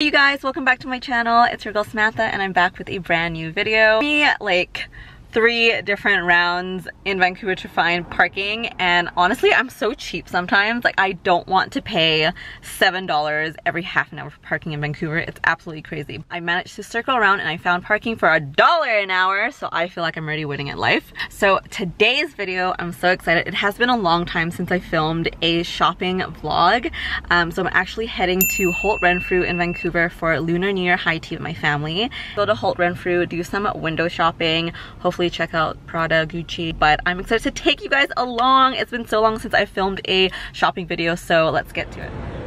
you guys welcome back to my channel. It's your girl Samantha and I'm back with a brand new video. Me like three different rounds in Vancouver to find parking. And honestly I'm so cheap sometimes. Like I don't want to pay seven dollars every half an hour for parking in Vancouver. It's absolutely crazy. I managed to circle around and I found parking for a dollar an hour so I feel like I'm already winning at life. So today's video I'm so excited. It has been a long time since I filmed a shopping vlog. Um, so I'm actually heading to Holt Renfrew in Vancouver for Lunar New Year high tea with my family. Go to Holt Renfrew do some window shopping hopefully hopefully check out Prada, Gucci. But I'm excited to take you guys along. It's been so long since I filmed a shopping video, so let's get to it.